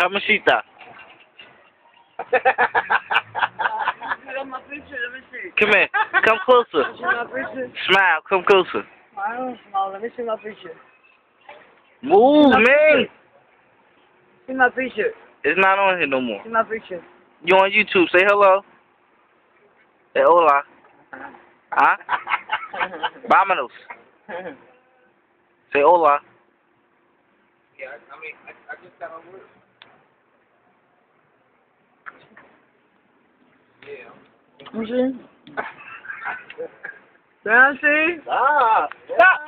Kamusita. come here. Come closer. Smile. Come closer. Smile. Let me see my picture. Move, man. See my picture. It's not on here no more. See my picture. You on YouTube. Say hello. Hey, hola. Huh? Vámonos. Say hola. Yeah, I mean, I, I just got on work. Yeah. Let me see. Can see? Ah! Stop. Let it